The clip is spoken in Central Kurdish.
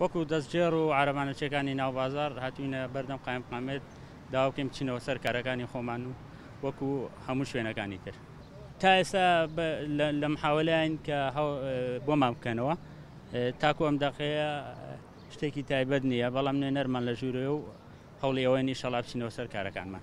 وەکو دەستگێڕ و عارەبانەچێکانی ناو بازاڕ هاتووینە بەردەم قایمقامیەت داوا بکەین بچینەوە سەر کارەکانی خۆمان و وەکو هەموو شوێنەکانی تر تا ئێستا لە محاوەلاین کە بۆمان بکەنەوە تاکو ئەم دەقەیە شتێکی تایبەت نییە بەڵام نوێنەرمان لە ژوورێ و هەوڵی ئەوەی نیشەڵا بچینەوە سەر کارەکانمان